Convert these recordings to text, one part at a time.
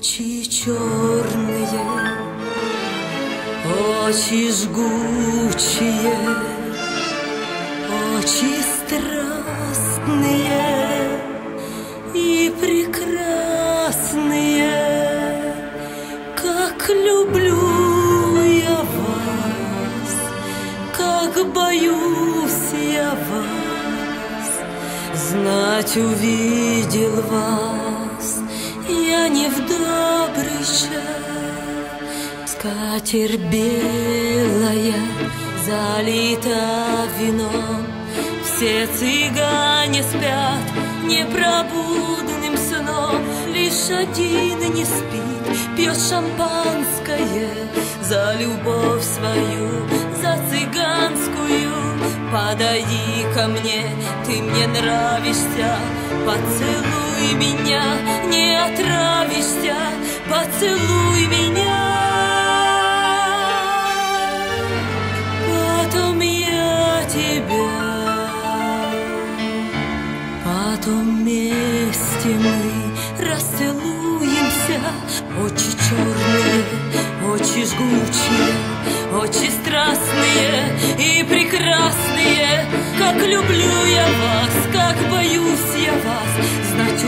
Очи черные, очи жгучие, очи страстные и прекрасные, как люблю я вас, как боюсь я вас, знать увидел вас я не в добрый час. Скатер белая залита вином, Все цыгане спят непробудным сном, Лишь один не спит, пьет шампанское За любовь свою, за цыганскую. Подойди ко мне, ты мне нравишься, поцелуй не отравишься, поцелуй меня. Потом я тебя, потом вместе мы расцелуемся, очи черные, очи жгучие, очи страстные и прекрасные, как люблю я вас, как боюсь я вас, увидел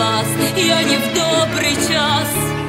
вас я не в добрый час.